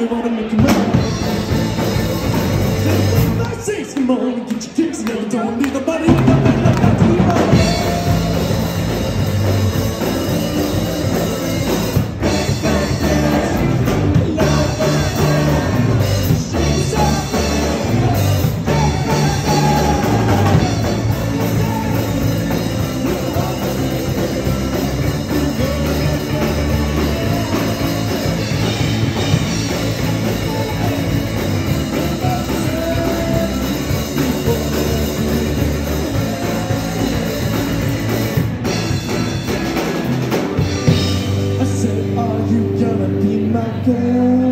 really wanna make you mine. My six, come on, get your kicks, never don't leave the body. again.